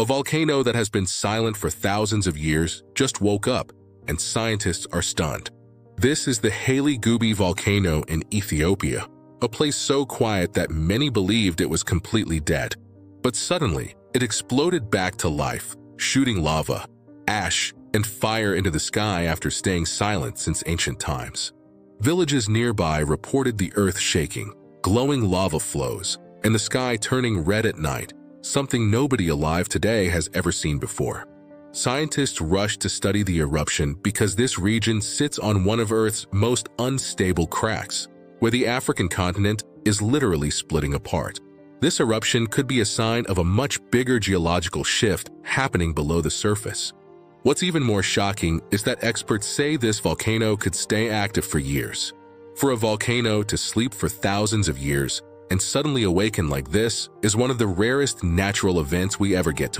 A volcano that has been silent for thousands of years just woke up, and scientists are stunned. This is the Hayli Gubbi volcano in Ethiopia, a place so quiet that many believed it was completely dead. But suddenly, it exploded back to life, shooting lava, ash, and fire into the sky after staying silent since ancient times. Villages nearby reported the earth shaking, glowing lava flows, and the sky turning red at night, something nobody alive today has ever seen before. Scientists rushed to study the eruption because this region sits on one of Earth's most unstable cracks, where the African continent is literally splitting apart. This eruption could be a sign of a much bigger geological shift happening below the surface. What's even more shocking is that experts say this volcano could stay active for years. For a volcano to sleep for thousands of years and suddenly awaken like this is one of the rarest natural events we ever get to